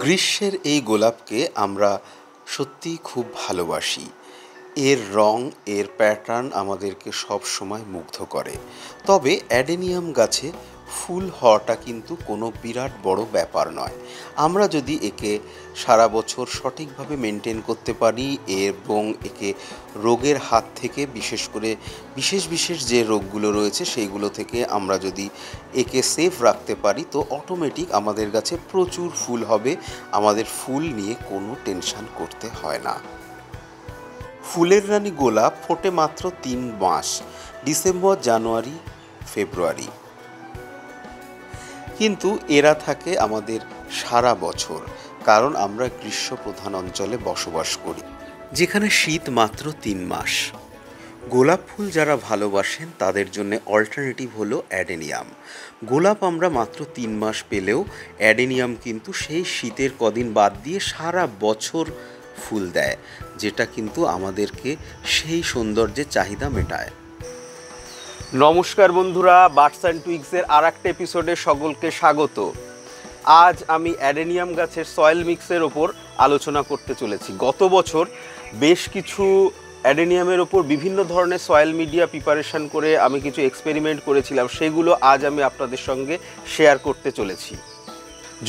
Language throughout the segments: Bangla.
গ্রীষ্মের এই গোলাপকে আমরা সত্যিই খুব ভালোবাসি। এর রং, এর প্যাটার্ন আমাদেরকে সব সময় মুগ্ধ করে। তবে অ্যাডেনিয়াম গাছে ফুল হওয়াটা কিন্তু কোনো বিরাট বড় ব্যাপার নয়। আমরা যদি একে সারা বছর সঠিকভাবে মেনটেন করতে পারি এবং একে রোগের হাত থেকে বিশেষ করে বিশেষ বিশেষ যে রোগগুলো রয়েছে সেইগুলো থেকে আমরা যদি একে সেফ রাখতে পারি, তো অটোমেটিক আমাদের গাছে প্রচুর ফুল হবে। আমাদের ফুল নিয়ে কোনো টেনশন করতে হয় না। ফুলের রানী গোলাপ ফোটে মাত্র তিন মাস, ডিসেম্বর, জানুয়ারি, ফেব্রুয়ারি। কিন্তু এরা থাকে আমাদের সারা বছর, কারণ আমরা গ্রীষ্মপ্রধান অঞ্চলে বসবাস করি, যেখানে শীত মাত্র তিন মাস। গোলাপ ফুল যারা ভালোবাসেন, তাদের জন্য অল্টারনেটিভ হলো অ্যাডেনিয়াম। গোলাপ আমরা মাত্র তিন মাস পেলেও অ্যাডেনিয়াম কিন্তু সেই শীতের কদিন বাদ দিয়ে সারা বছর ফুল দেয়, যেটা কিন্তু আমাদেরকে সেই সৌন্দর্যের চাহিদা মেটায়। নমস্কার বন্ধুরা বার্ডস অ্যান্ড টুইক্সের আর একটা এপিসোডে সকলকে স্বাগত। আজ আমি অ্যাডেনিয়াম গাছের সয়েল মিক্সের ওপর আলোচনা করতে চলেছি। গত বছর বেশ কিছু অ্যাডেনিয়ামের ওপর বিভিন্ন ধরনের সয়েল মিডিয়া প্রিপারেশন করে আমি কিছু এক্সপেরিমেন্ট করেছিলাম, সেগুলো আজ আমি আপনাদের সঙ্গে শেয়ার করতে চলেছি।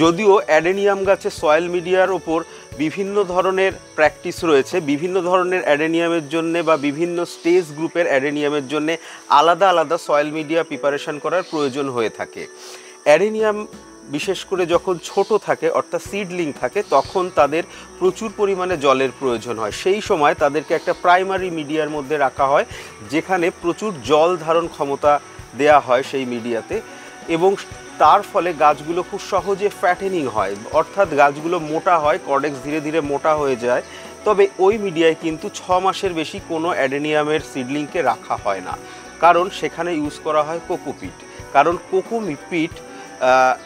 যদিও অ্যাডেনিয়াম গাছে সয়েল মিডিয়ার ওপর বিভিন্ন ধরনের প্র্যাকটিস রয়েছে, বিভিন্ন ধরনের অ্যাডেনিয়ামের জন্য বা বিভিন্ন স্টেজ গ্রুপের অ্যাডেনিয়ামের জন্য আলাদা আলাদা সয়েল মিডিয়া প্রিপারেশন করার প্রয়োজন হয়ে থাকে। অ্যাডেনিয়াম বিশেষ করে যখন ছোট থাকে, অর্থাৎ সিডলিং থাকে, তখন তাদের প্রচুর পরিমাণে জলের প্রয়োজন হয়। সেই সময় তাদেরকে একটা প্রাইমারি মিডিয়ার মধ্যে রাখা হয়, যেখানে প্রচুর জল ধারণ ক্ষমতা দেয়া হয় সেই মিডিয়াতে এবং তার ফলে গাছগুলো খুব সহজে ফ্যাটেনিং হয়। অর্থাৎ গাছগুলো মোটা হয় কর্ডেক্স ধীরে ধীরে মোটা হয়ে যায়। তবে ওই মিডিয়ায় কিন্তু ছ মাসের বেশি কোনো অ্যাডেনিয়ামের সিডলিংকে রাখা হয় না। কারণ সেখানে ইউজ করা হয় কোকোপিট। কারণ কোকোপিট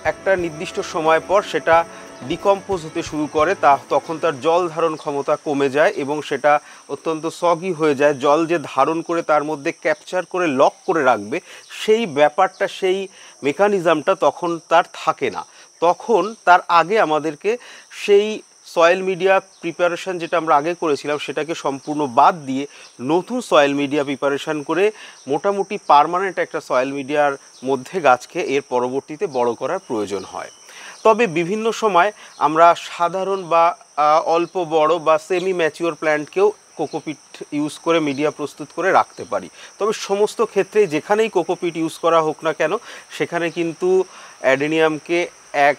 একটা নির্দিষ্ট সময় পর সেটা ডিকম্পোজ হতে শুরু করে, তা তখন তার জল ধারণ ক্ষমতা কমে যায় এবং সেটা অত্যন্ত সগি হয়ে যায়। জল যে ধারণ করে তার মধ্যে ক্যাপচার করে লক করে রাখবে, সেই ব্যাপারটা, সেই মেকানিজমটা তখন তার থাকে না। তখন তার আগে আমাদেরকে সেই সয়েল মিডিয়া প্রিপারেশান যেটা আমরা আগে করেছিলাম, সেটাকে সম্পূর্ণ বাদ দিয়ে নতুন সয়েল মিডিয়া প্রিপারেশান করে মোটামুটি পারমানেন্ট একটা সয়েল মিডিয়ার মধ্যে গাছকে এর পরবর্তীতে বড় করার প্রয়োজন হয়। তবে বিভিন্ন সময় আমরা সাধারণ বা অল্প বড় বা সেমি ম্যাচিওর প্ল্যান্টকেও কোকোপিট ইউজ করে মিডিয়া প্রস্তুত করে রাখতে পারি। তবে সমস্ত ক্ষেত্রে যেখানেই কোকোপিট ইউজ করা হোক না কেন, সেখানে কিন্তু অ্যাডেনিয়ামকে এক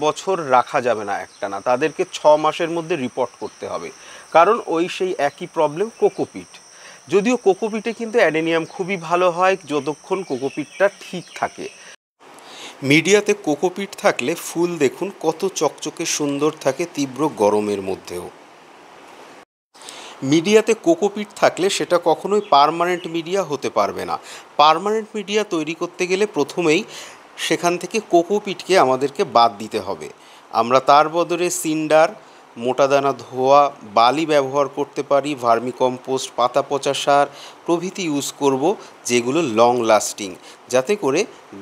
বছর রাখা যাবে না একটা না তাদেরকে ছ মাসের মধ্যে রিপোর্ট করতে হবে। কারণ ওই সেই একই প্রবলেম কোকোপিট। যদিও কোকোপিটে কিন্তু অ্যাডেনিয়াম খুবই ভালো হয়, যতক্ষণ কোকোপিটটা ঠিক থাকে। মিডিয়াতে কোকোপিট থাকলে ফুল দেখুন, কত চকচকে সুন্দর থাকে তীব্র গরমের মধ্যেও। মিডিয়াতে কোকোপিট থাকলে সেটা কখনোই পারমানেন্ট মিডিয়া হতে পারবে না। পারমানেন্ট মিডিয়া তৈরি করতে গেলে প্রথমেই সেখান থেকে কোকোপিটকে আমাদেরকে বাদ দিতে হবে। আমরা তার বদলে সিন্ডার মোটা দানা ধোয়া, বালি ব্যবহার করতে পারি, ভার্মিকম্পোস্ট, পাতা পচা সার প্রভৃতি ইউজ করব, যেগুলো লং লাস্টিং যাতে করে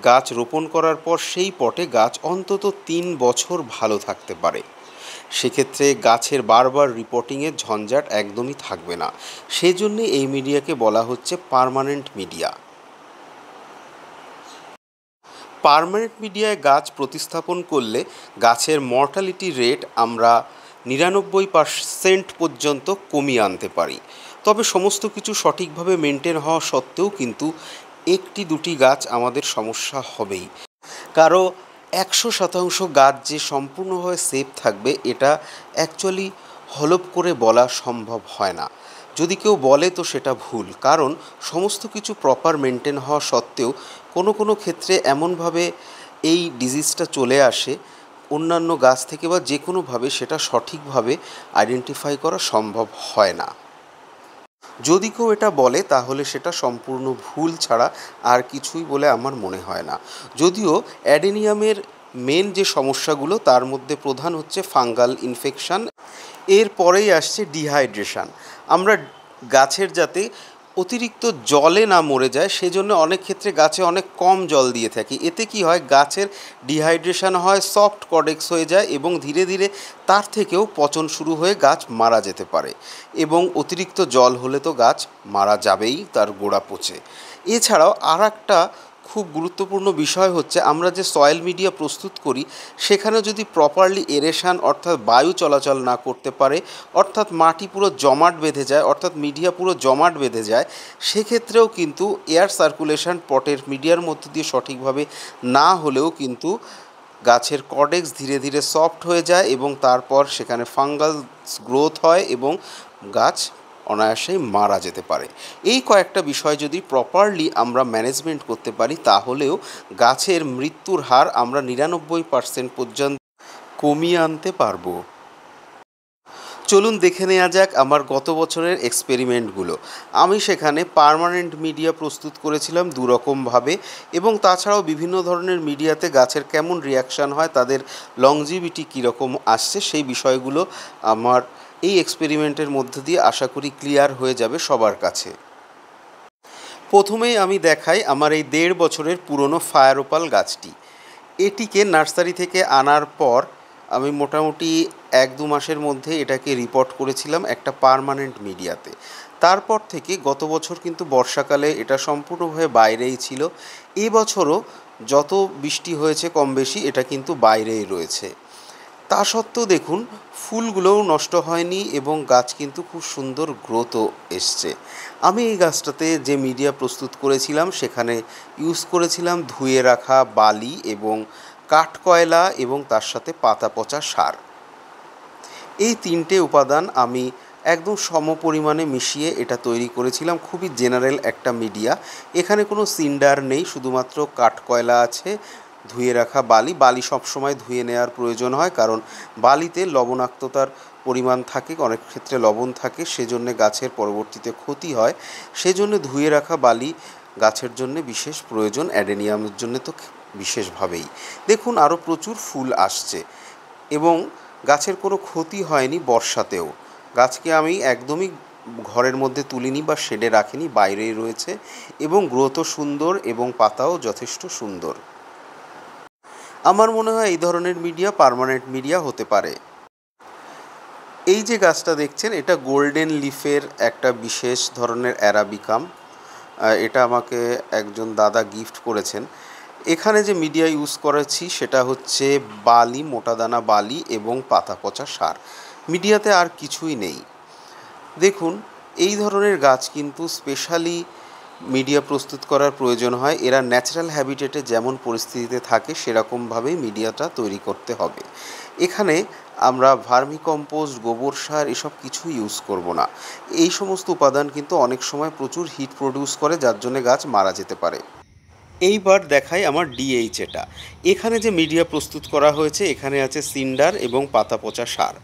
গাছ রোপণ করার পর সেই পটে গাছ অন্তত তিন বছর ভালো থাকতে পারে। সেক্ষেত্রে গাছের বারবার রিপোর্টিংয়ের ঝঞ্ঝাট একদমই থাকবে না। সেজন্যে এই মিডিয়াকে বলা হচ্ছে পারমানেন্ট মিডিয়া পারমানেন্ট মিডিয়ায় গাছ প্রতিস্থাপন করলে গাছের মর্টালিটি রেট আমরা নিরানব্বই পার্সেন্ট পর্যন্ত কমিয়ে আনতে পারি। তবে সমস্ত কিছু সঠিকভাবে মেনটেন হওয়া সত্ত্বেও কিন্তু একটি দুটি গাছ আমাদের সমস্যা হবেই। কারও একশো শতাংশ গাছ যে সম্পূর্ণভাবে সেফ থাকবে, এটা অ্যাকচুয়ালি হলপ করে বলা সম্ভব হয় না। যদি কেউ বলে তো সেটা ভুল। কারণ সমস্ত কিছু প্রপার মেনটেন হওয়া সত্ত্বেও কোনো কোনো ক্ষেত্রে এমনভাবে এই ডিজিজটা চলে আসে অন্যান্য গাছ থেকে বা যে কোনোভাবে সেটা সঠিকভাবে আইডেন্টিফাই করা সম্ভব হয় না। যদি কেউ এটা বলে, তাহলে সেটা সম্পূর্ণ ভুল ছাড়া আর কিছুই বলে আমার মনে হয় না। যদিও অ্যাডেনিয়ামের মেন যে সমস্যাগুলো, তার মধ্যে প্রধান হচ্ছে ফাঙ্গাল ইনফেকশান এর পরেই আসছে ডিহাইড্রেশান। আমরা গাছের যাতে অতিরিক্ত জলে না মরে যায়, সেজন্য অনেক ক্ষেত্রে গাছে অনেক কম জল দিয়ে থাকি। এতে কি হয়, গাছের ডিহাইড্রেশন হয় সফট কডেক্স হয়ে যায় এবং ধীরে ধীরে তার থেকেও পচন শুরু হয়ে গাছ মারা যেতে পারে। এবং অতিরিক্ত জল হলে তো গাছ মারা যাবেই, তার গোড়া পচে। এছাড়াও আর একটা খুব গুরুত্বপূর্ণ বিষয় হচ্ছে আমরা যে সয়েল মিডিয়া প্রস্তুত করি, সেখানে যদি প্রপারলি এরেশান অর্থাৎ বায়ু চলাচল না করতে পারে, অর্থাৎ মাটি পুরো জমাট বেঁধে যায়, অর্থাৎ মিডিয়া পুরো জমাট বেঁধে যায়, সেক্ষেত্রেও কিন্তু এয়ার সার্কুলেশন পটের মিডিয়ার মধ্য দিয়ে সঠিকভাবে না হলেও কিন্তু গাছের কডেক্স ধীরে ধীরে সফট হয়ে যায় এবং তারপর সেখানে ফাঙ্গাল গ্রোথ হয় এবং গাছ অনায়াসেই মারা যেতে পারে। এই কয়েকটা বিষয় যদি প্রপারলি আমরা ম্যানেজমেন্ট করতে পারি, তাহলেও গাছের মৃত্যুর হার আমরা নিরানব্বই পার্সেন্ট পর্যন্ত কমিয়ে আনতে পারব। চলুন দেখে নেওয়া যাক আমার গত বছরের এক্সপেরিমেন্টগুলো আমি সেখানে পার্মানেন্ট মিডিয়া প্রস্তুত করেছিলাম দুরকমভাবে এবং তাছাড়াও বিভিন্ন ধরনের মিডিয়াতে গাছের কেমন রিয়াকশান হয়, তাদের লংজিভিটি কীরকম আসছে, সেই বিষয়গুলো আমার এই এক্সপেরিমেন্টের মধ্য দিয়ে আশা করি ক্লিয়ার হয়ে যাবে সবার কাছে। প্রথমেই আমি দেখাই আমার এই দেড় বছরের পুরনো ফায়ারোপাল গাছটি। এটিকে নার্সারি থেকে আনার পর আমি মোটামুটি এক দু মাসের মধ্যে এটাকে রিপোর্ট করেছিলাম একটা পারমানেন্ট মিডিয়াতে তারপর থেকে গত বছর কিন্তু বর্ষাকালে এটা সম্পূর্ণভাবে বাইরেই ছিল। এবছরও যত বৃষ্টি হয়েছে কম বেশি এটা কিন্তু বাইরেই রয়েছে। তা সত্ত্বেও দেখুন, ফুলগুলোও নষ্ট হয়নি এবং গাছ কিন্তু খুব সুন্দর গ্রোথও এসছে। আমি এই গাছটাতে যে মিডিয়া প্রস্তুত করেছিলাম, সেখানে ইউজ করেছিলাম ধুয়ে রাখা বালি এবং কাঠকয়লা এবং তার সাথে পাতা পচা সার। এই তিনটে উপাদান আমি একদম সম পরিমাণে মিশিয়ে এটা তৈরি করেছিলাম, খুবই জেনারেল একটা মিডিয়া এখানে কোনো সিন্ডার নেই, শুধুমাত্র কাঠকয়লা আছে ধুয়ে রাখা বালি। বালি সবসময় ধুয়ে নেওয়ার প্রয়োজন হয়, কারণ বালিতে লবণাক্ততার পরিমাণ থাকে, অনেক ক্ষেত্রে লবণ থাকে, সেজন্য গাছের পরবর্তীতে ক্ষতি হয়। সেজন্য ধুয়ে রাখা বালি গাছের জন্য বিশেষ প্রয়োজন, অ্যাডেনিয়ামের জন্য তো বিশেষভাবেই। দেখুন আরও প্রচুর ফুল আসছে এবং গাছের কোনো ক্ষতি হয়নি বর্ষাতেও। গাছকে আমি একদমই ঘরের মধ্যে তুলিনি বা শেডে রাখিনি, বাইরেই রয়েছে এবং গ্রোথও সুন্দর এবং পাতাও যথেষ্ট সুন্দর। আমার মনে হয় এই ধরনের মিডিয়া পারমানেন্ট মিডিয়া হতে পারে। এই যে গাছটা দেখছেন, এটা গোল্ডেন লিফের একটা বিশেষ ধরনের অ্যারাবিকাম এটা আমাকে একজন দাদা গিফট করেছেন। এখানে যে মিডিয়া ইউজ করেছি, সেটা হচ্ছে বালি মোটাদানা বালি এবং পাতা পচা সার। মিডিয়াতে আর কিছুই নেই। দেখুন, এই ধরনের গাছ কিন্তু স্পেশালি মিডিয়া প্রস্তুত করার প্রয়োজন হয়। এরা ন্যাচারাল হ্যাবিটেটে যেমন পরিস্থিতিতে থাকে, সেরকমভাবেই মিডিয়াটা তৈরি করতে হবে। এখানে আমরা ভার্মি কম্পোস্ট গোবর সার এসব কিছু ইউজ করব না। এই সমস্ত উপাদান কিন্তু অনেক সময় প্রচুর হিট প্রডিউস করে, যার জন্য গাছ মারা যেতে পারে। এইবার দেখাই আমার ডিএইচ এটা। এখানে যে মিডিয়া প্রস্তুত করা হয়েছে, এখানে আছে সিন্ডার এবং পাতা পচা সার।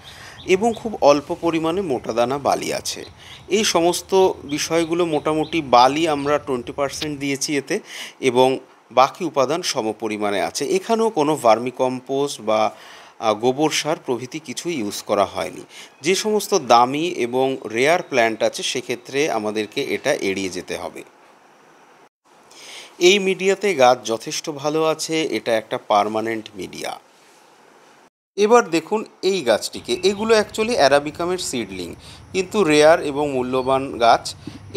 এবং খুব অল্প পরিমাণে মোটা দানা বালি আছে। এই সমস্ত বিষয়গুলো মোটামুটি বালি আমরা টোয়েন্টি পার্সেন্ট দিয়েছি এতে এবং বাকি উপাদান সম পরিমাণে আছে। এখানেও কোনো ভার্মিকম্পোস্ট বা গোবর সার প্রভৃতি কিছু ইউজ করা হয়নি। যে সমস্ত দামি এবং রেয়ার প্ল্যান্ট আছে সেক্ষেত্রে আমাদেরকে এটা এড়িয়ে যেতে হবে। এই মিডিয়াতে গাছ যথেষ্ট ভালো আছে, এটা একটা পারমানেন্ট মিডিয়া। এবার দেখুন এই গাছটিকে। এগুলো অ্যাকচুয়ালি অ্যারাবিকামের সিডলিং কিন্তু রেয়ার এবং মূল্যবান গাছ।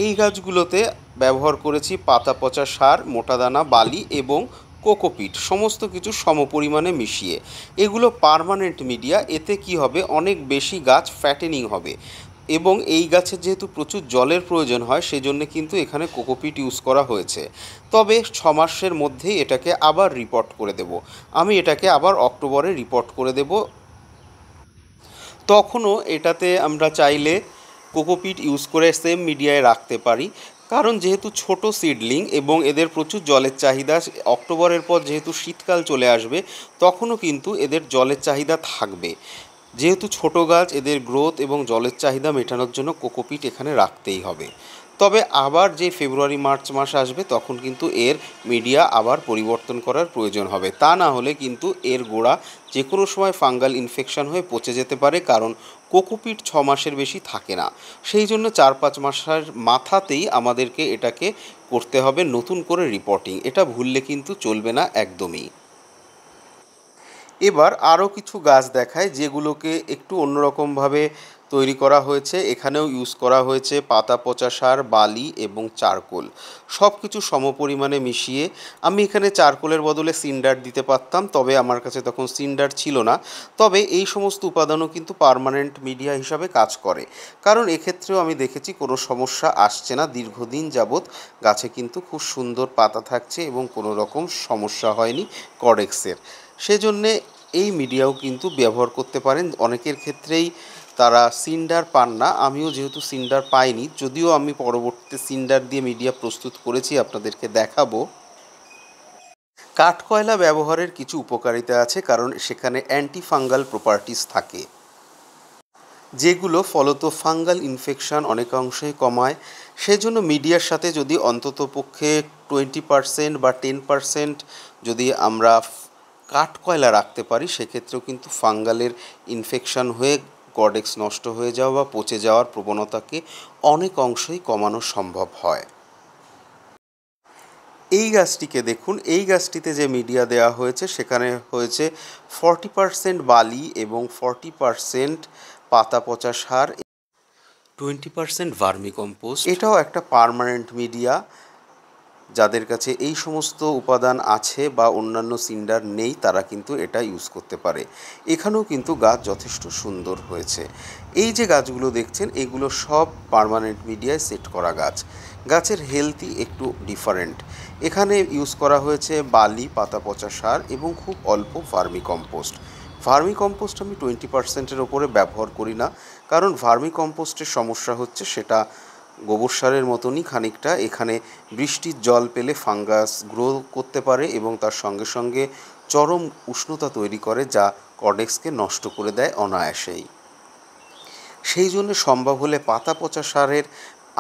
এই গাছগুলোতে ব্যবহার করেছি পাতা পচা সার, মোটা দানা, বালি এবং কোকোপিট, সমস্ত কিছু সমপরিমাণে মিশিয়ে। এগুলো পারমানেন্ট মিডিয়া এতে কি হবে? অনেক বেশি গাছ ফ্যাটেনিং হবে। এবং এই গাছের যেহেতু প্রচুর জলের প্রয়োজন হয়, সেজন্য কিন্তু এখানে কোকোপিট ইউজ করা হয়েছে। তবে ছ মাসের মধ্যেই এটাকে আবার রিপোর্ট করে দেব। আমি এটাকে আবার অক্টোবরে রিপোর্ট করে দেব। তখনও এটাতে আমরা চাইলে কোকোপিট ইউজ করে সেম মিডিয়ায় রাখতে পারি। কারণ যেহেতু ছোট সিডলিং এবং এদের প্রচুর জলের চাহিদা, অক্টোবরের পর যেহেতু শীতকাল চলে আসবে, তখনও কিন্তু এদের জলের চাহিদা থাকবে। যেহেতু ছোট গাছ, এদের গ্রোথ এবং জলের চাহিদা মেটানোর জন্য কোকোপিট এখানে রাখতেই হবে। তবে আবার যে ফেব্রুয়ারি, মার্চ মাস আসবে, তখন কিন্তু এর মিডিয়া আবার পরিবর্তন করার প্রয়োজন হবে। তা না হলে কিন্তু এর গোড়া যে কোনো সময় ফাঙ্গাল ইনফেকশন হয়ে পচে যেতে পারে, কারণ কোকোপিট ছ মাসের বেশি থাকে না। সেই জন্য চার পাঁচ মাসের মাথাতেই আমাদেরকে এটাকে করতে হবে নতুন করে রিপোর্টিং এটা ভুললে কিন্তু চলবে না একদমই। এবার আরও কিছু গাছ দেখায় যেগুলোকে একটু অন্যরকমভাবে তৈরি করা হয়েছে। এখানেও ইউজ করা হয়েছে পাতা, পচা সার, বালি এবং চারকোল। সব কিছু সমপরিমাণে মিশিয়ে আমি এখানে চারকোলের বদলে সিন্ডার দিতে পারতাম, তবে আমার কাছে তখন সিন্ডার ছিল না। তবে এই সমস্ত উপাদানও কিন্তু পারমানেন্ট মিডিয়া হিসাবে কাজ করে। কারণ এক্ষেত্রেও আমি দেখেছি কোনো সমস্যা আসছে না। দীর্ঘদিন যাবৎ গাছে কিন্তু খুব সুন্দর পাতা থাকছে এবং কোনো রকম সমস্যা হয়নি কডেক্সের সেজন্যে এই মিডিয়াও কিন্তু ব্যবহার করতে পারেন। অনেকের ক্ষেত্রেই তারা সিন্ডার পান না। আমিও যেহেতু সিন্ডার পাইনি, যদিও আমি পরবর্তীতে সিন্ডার দিয়ে মিডিয়া প্রস্তুত করেছি, আপনাদেরকে দেখাবো। কাঠকয়লা ব্যবহারের কিছু উপকারিতা আছে, কারণ সেখানে অ্যান্টি ফাঙ্গাল প্রপার্টিস থাকে, যেগুলো ফলত ফাঙ্গাল ইনফেকশন অনেকাংশেই কমায়। সেজন্য মিডিয়ার সাথে যদি অন্তত পক্ষে টোয়েন্টি পারসেন্ট বা টেন পারসেন্ট যদি আমরা কাঠকয়লা রাখতে পারি সেক্ষেত্রেও কিন্তু ফাঙ্গালের ইনফেকশন হয়ে কর্ডেক্স নষ্ট হয়ে যাওয়া বা পচে যাওয়ার প্রবণতাকে অনেক অংশই কমানো সম্ভব হয়। এই গাছটিকে দেখুন এই গাছটিতে যে মিডিয়া দেওয়া হয়েছে সেখানে হয়েছে ফর্টি পারসেন্ট বালি এবং ফর্টি পারসেন্ট পাতা পচা সার। টোয়েন্টি পারসেন্ট ভার্মিকম্পোস্ট এটাও একটা পারমানেন্ট মিডিয়া যাদের কাছে এই সমস্ত উপাদান আছে বা অন্যান্য সিন্ডার নেই, তারা কিন্তু এটা ইউজ করতে পারে। এখানেও কিন্তু গাছ যথেষ্ট সুন্দর হয়েছে। এই যে গাছগুলো দেখছেন, এগুলো সব পারমানেন্ট মিডিয়ায় সেট করা গাছ। গাছের হেলথি একটু ডিফারেন্ট এখানে ইউজ করা হয়েছে বালি, পাতা পচা সার এবং খুব অল্প ভার্মি কম্পোস্ট ভার্মি কম্পোস্ট আমি টোয়েন্টি পার্সেন্টের ওপরে ব্যবহার করি না, কারণ ভার্মি কম্পোস্টের সমস্যা হচ্ছে সেটা গোবর সারের মতনই খানিকটা এখানে বৃষ্টির জল পেলে ফাঙ্গাস গ্রো করতে পারে এবং তার সঙ্গে সঙ্গে চরম উষ্ণতা তৈরি করে যা কডেক্সকে নষ্ট করে দেয় অনায়াসেই। সেই জন্য সম্ভব হলে পাতা পচা সারের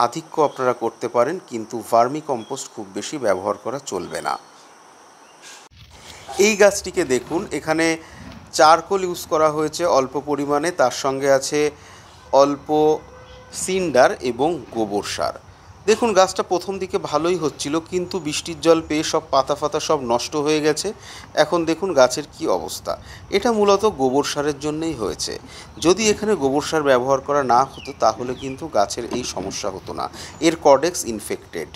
আধিক্য আপনারা করতে পারেন, কিন্তু ভার্মি কম্পোস্ট খুব বেশি ব্যবহার করা চলবে না। এই গাছটিকে দেখুন, এখানে চারকোল ইউজ করা হয়েছে অল্প পরিমাণে, তার সঙ্গে আছে অল্প সিন্ডার এবং গোবর সার। দেখুন, গাছটা প্রথম দিকে ভালোই হচ্ছিল, কিন্তু বৃষ্টির জল পেয়ে সব পাতা ফাতা সব নষ্ট হয়ে গেছে। এখন দেখুন গাছের কি অবস্থা। এটা মূলত গোবর সারের জন্যই হয়েছে। যদি এখানে গোবর সার ব্যবহার করা না হতো, তাহলে কিন্তু গাছের এই সমস্যা হতো না। এর কডেক্স ইনফেক্টেড।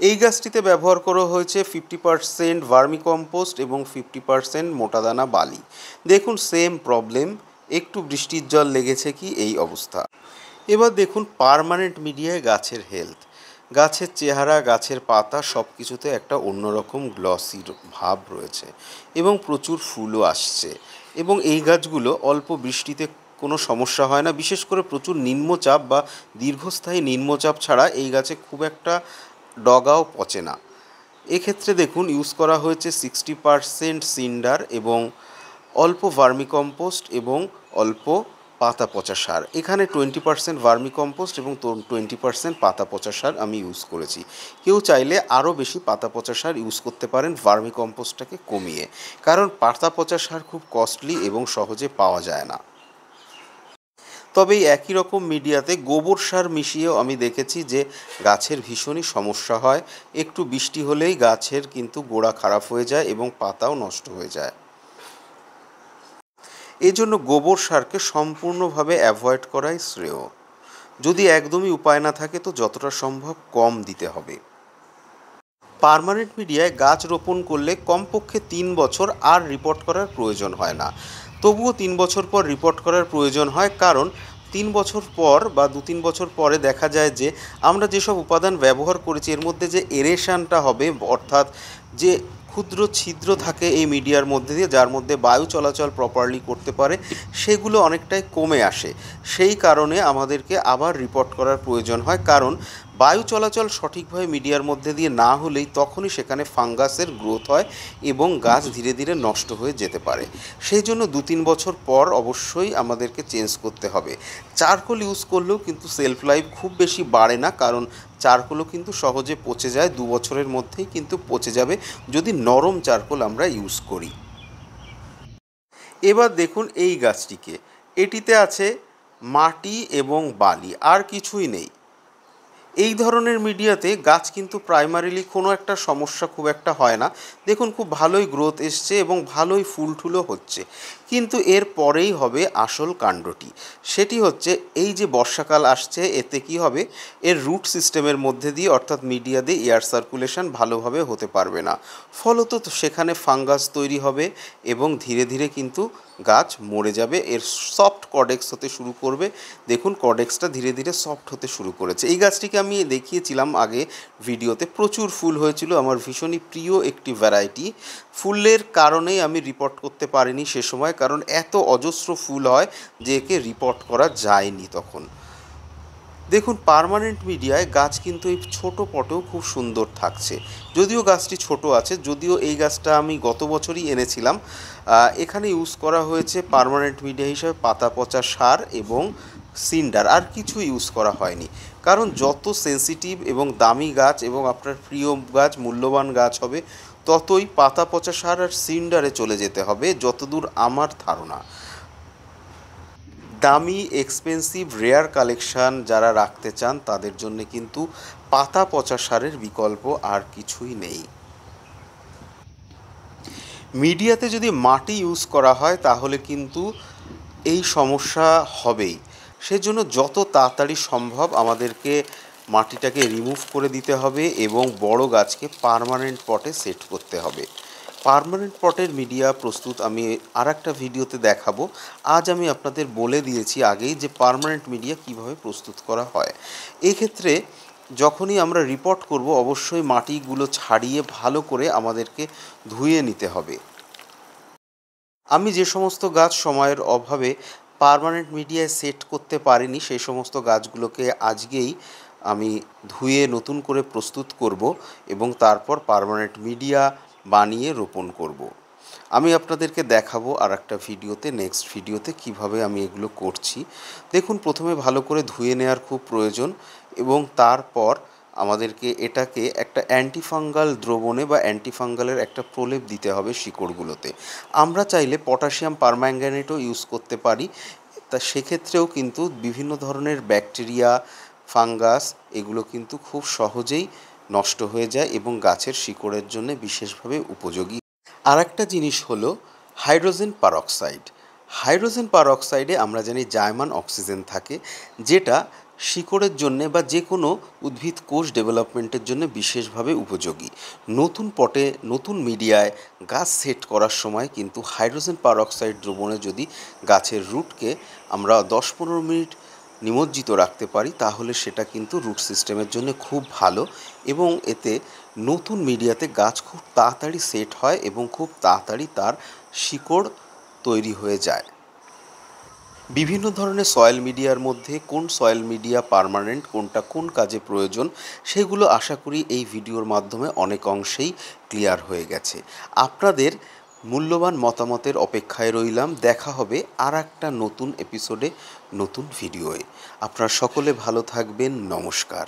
এই গাছটিতে ব্যবহার করা হয়েছে ফিফটি পারসেন্ট ভার্মিকম্পোস্ট এবং ফিফটি পারসেন্ট মোটাদানা বালি। দেখুন, সেম প্রবলেম। একটু বৃষ্টির জল লেগেছে কি এই অবস্থা। এবার দেখুন পারমানেন্ট মিডিয়ায় গাছের হেলথ। গাছের চেহারা, গাছের পাতা সব কিছুতে একটা অন্যরকম গ্লসির ভাব রয়েছে এবং প্রচুর ফুলও আসছে এবং এই গাছগুলো অল্প বৃষ্টিতে কোনো সমস্যা হয় না, বিশেষ করে প্রচুর নিম্নচাপ বা দীর্ঘস্থায়ী নিম্নচাপ ছাড়া এই গাছে খুব একটা ডগাও পচে না। এক্ষেত্রে দেখুন ইউজ করা হয়েছে সিক্সটি পারসেন্ট সিন্ডার এবং অল্প ভার্মিকম্পোস্ট এবং অল্প পাতা পচা সার। এখানে টোয়েন্টি পার্সেন্ট ভার্মি কম্পোস্ট এবং টোয়েন্টি পার্সেন্ট পাতা পচা সার আমি ইউজ করেছি। কেউ চাইলে আরও বেশি পাতা পচা সার ইউজ করতে পারেন ভার্মি কম্পোস্টটাকে কমিয়ে। কারণ পাতা পচা সার খুব কস্টলি এবং সহজে পাওয়া যায় না। তবে এই একই রকম মিডিয়াতে গোবর সার মিশিয়েও আমি দেখেছি যে গাছের ভীষণই সমস্যা হয়। একটু বৃষ্টি হলেই গাছের কিন্তু গোড়া খারাপ হয়ে যায় এবং পাতাও নষ্ট হয়ে যায়। এই জন্য গোবর সারকে সম্পূর্ণভাবে অ্যাভয়েড করাই শ্রেয়। যদি একদমই উপায় না থাকে, তো যতটা সম্ভব কম দিতে হবে। পারমানেন্ট মিডিয়ায় গাছ রোপণ করলে কমপক্ষে তিন বছর আর রিপোর্ট করার প্রয়োজন হয় না। তবুও তিন বছর পর রিপোর্ট করার প্রয়োজন হয়, কারণ তিন বছর পর বা দু তিন বছর পরে দেখা যায় যে, আমরা যেসব উপাদান ব্যবহার করেছি, এর মধ্যে যে এরেশানটা হবে, অর্থাৎ যে ক্ষুদ্র ছিদ্র থাকে এই মিডিয়ার মধ্যে দিয়ে, যার মধ্যে বায়ু চলাচল প্রপারলি করতে পারে, সেগুলো অনেকটাই কমে আসে। সেই কারণে আমাদেরকে আবার রিপোর্ট করার প্রয়োজন হয়। কারণ বায়ু চলাচল সঠিকভাবে মিডিয়ার মধ্যে দিয়ে না হলেই তখনই সেখানে ফাঙ্গাসের গ্রোথ হয় এবং গাছ ধীরে ধীরে নষ্ট হয়ে যেতে পারে। সেই জন্য দু তিন বছর পর অবশ্যই আমাদেরকে চেঞ্জ করতে হবে। চারকোল ইউজ করলেও কিন্তু সেলফ লাইফ খুব বেশি বাড়ে না, কারণ চারকোলও কিন্তু সহজে পচে যায়, দু বছরের মধ্যেই কিন্তু পচে যাবে যদি নরম চারকোল আমরা ইউজ করি। এবার দেখুন এই গাছটিকে। এটিতে আছে মাটি এবং বালি, আর কিছুই নেই। এই ধরনের মিডিয়াতে গাছ কিন্তু প্রাইমারিলি কোনো একটা সমস্যা খুব একটা হয় না। দেখুন, খুব ভালোই গ্রোথ এসছে এবং ভালোই ফুল টুলও হচ্ছে। কিন্তু এর পরেই হবে আসল কাণ্ডটি। সেটি হচ্ছে এই যে বর্ষাকাল আসছে, এতে কি হবে? এর রুট সিস্টেমের মধ্যে দিয়ে, অর্থাৎ মিডিয়া দিয়ে এয়ার সার্কুলেশন ভালোভাবে হতে পারবে না। ফলত সেখানে ফাঙ্গাস তৈরি হবে এবং ধীরে ধীরে কিন্তু গাছ মরে যাবে। এর সফট কডেক্স হতে শুরু করবে। দেখুন, কডেক্সটা ধীরে ধীরে সফট হতে শুরু করেছে। এই গাছটিকে আমি দেখিয়েছিলাম আগে ভিডিওতে। প্রচুর ফুল হয়েছিল। আমার ভীষণই প্রিয় একটি ভ্যারাইটি। ফুলের কারণেই আমি রিপোর্ট করতে পারিনি সে সময়। কারণ এত অজস্র ফুল হয় যে একে রিপোর্ট করা যায়নি তখন। দেখুন পারমানেন্ট মিডিয়ায় গাছ কিন্তু এই ছোট পটেও খুব সুন্দর থাকছে। যদিও গাছটি ছোট আছে, যদিও এই গাছটা আমি গত বছরই এনেছিলাম। এখানে ইউজ করা হয়েছে পারমানেন্ট মিডিয়া হিসাবে পাতা পচা সার এবং সিন্ডার আর কিছু ইউজ করা হয়নি। কারণ যত সেন্সিটিভ এবং দামি গাছ এবং আপনার প্রিয় গাছ, মূল্যবান গাছ হবে ততই পাতা পচা সার আর সিন্ডারে চলে যেতে হবে, যতদূর আমার ধারণা। দামি এক্সপেন্সিভ রেয়ার কালেকশান যারা রাখতে চান, তাদের জন্য কিন্তু পাতা পচা সারের বিকল্প আর কিছুই নেই। মিডিয়াতে যদি মাটি ইউজ করা হয়, তাহলে কিন্তু এই সমস্যা হবেই। সেজন্য যত তাড়াতাড়ি সম্ভব আমাদেরকে মাটিটাকে রিমুভ করে দিতে হবে এবং বড় গাছকে পারমানেন্ট পটে সেট করতে হবে। পারমানেন্ট পটের মিডিয়া প্রস্তুত আমি আর একটা ভিডিওতে দেখাবো। আজ আমি আপনাদের বলে দিয়েছি আগেই যে পারমানেন্ট মিডিয়া কীভাবে প্রস্তুত করা হয়। এক্ষেত্রে যখনই আমরা রিপোর্ট করব, অবশ্যই মাটিগুলো ছাড়িয়ে ভালো করে আমাদেরকে ধুয়ে নিতে হবে। আমি যে সমস্ত গাছ সময়ের অভাবে পারমানেন্ট মিডিয়ায় সেট করতে পারিনি, সেই সমস্ত গাছগুলোকে আজকেই আমি ধুয়ে নতুন করে প্রস্তুত করব এবং তারপর পারমানেন্ট মিডিয়া বানিয়ে রোপণ করব। আমি আপনাদেরকে দেখাবো আর একটা ভিডিওতে, নেক্সট ভিডিওতে কীভাবে আমি এগুলো করছি। দেখুন, প্রথমে ভালো করে ধুয়ে নেওয়ার খুব প্রয়োজন এবং তারপর আমাদেরকে এটাকে একটা অ্যান্টিফাঙ্গাল দ্রবণে বা অ্যান্টিফাঙ্গালের একটা প্রলেপ দিতে হবে শিকড়গুলোতে। আমরা চাইলে পটাশিয়াম পারম্যাঙ্গানেটও ইউজ করতে পারি। তা সেক্ষেত্রেও কিন্তু বিভিন্ন ধরনের ব্যাকটেরিয়া ফাঙ্গাস, এগুলো কিন্তু খুব সহজেই নষ্ট হয়ে যায় এবং গাছের শিকড়ের জন্য বিশেষভাবে উপযোগী। আর একটা জিনিস হলো হাইড্রোজেন পারক্সাইড। হাইড্রোজেন পারক্সাইডে আমরা জানি জায়মান অক্সিজেন থাকে, যেটা শিকড়ের জন্যে বা যে কোনো উদ্ভিদ কোষ ডেভেলপমেন্টের জন্য বিশেষভাবে উপযোগী। নতুন পটে, নতুন মিডিয়ায় গাছ সেট করার সময় কিন্তু হাইড্রোজেন পারক্সাইড দ্রবণে যদি গাছের রুটকে আমরা দশ পনেরো মিনিট নিমজ্জিত রাখতে পারি, তাহলে সেটা কিন্তু রুট সিস্টেমের জন্য খুব ভালো এবং এতে নতুন মিডিয়াতে গাছ খুব তাড়াতাড়ি সেট হয় এবং খুব তাড়াতাড়ি তার শিকড় তৈরি হয়ে যায়। বিভিন্ন ধরনের সয়েল মিডিয়ার মধ্যে কোন সয়েল মিডিয়া পারমানেন্ট কোনটা কোন কাজে প্রয়োজন, সেগুলো আশা করি এই ভিডিওর মাধ্যমে অনেক অংশেই ক্লিয়ার হয়ে গেছে। আপনাদের মূল্যবান মতামতের অপেক্ষায় রইলাম। দেখা হবে আর একটা নতুন এপিসোডে নতুন ভিডিওয়ে আপনারা সকলে ভালো থাকবেন। নমস্কার।